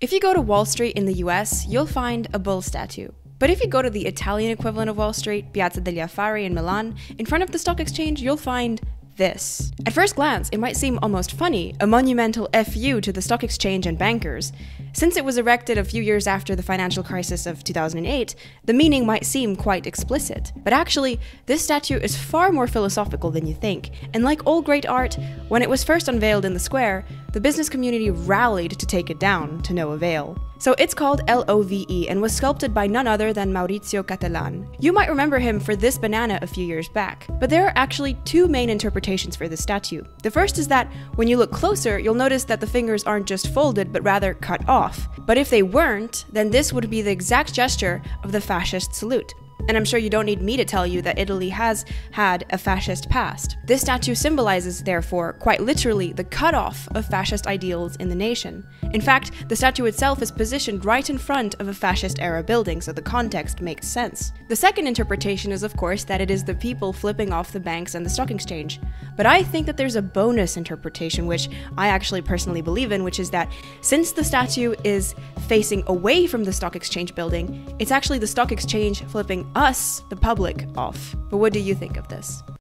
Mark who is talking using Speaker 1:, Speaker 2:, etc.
Speaker 1: If you go to Wall Street in the US, you'll find a bull statue. But if you go to the Italian equivalent of Wall Street, Piazza degli Affari in Milan, in front of the stock exchange, you'll find this. At first glance, it might seem almost funny, a monumental FU to the stock exchange and bankers. Since it was erected a few years after the financial crisis of 2008, the meaning might seem quite explicit. But actually, this statue is far more philosophical than you think, and like all great art, when it was first unveiled in the square, the business community rallied to take it down, to no avail. So it's called LOVE and was sculpted by none other than Maurizio Cattelan. You might remember him for this banana a few years back, but there are actually two main interpretations for this statue. The first is that when you look closer, you'll notice that the fingers aren't just folded but rather cut off. But if they weren't, then this would be the exact gesture of the fascist salute. And I'm sure you don't need me to tell you that Italy has had a fascist past. This statue symbolizes, therefore, quite literally, the cutoff of fascist ideals in the nation. In fact, the statue itself is positioned right in front of a fascist era building, so the context makes sense. The second interpretation is, of course, that it is the people flipping off the banks and the stock exchange. But I think that there's a bonus interpretation, which I actually personally believe in, which is that since the statue is facing away from the stock exchange building, it's actually the stock exchange flipping us, the public, off. But what do you think of this?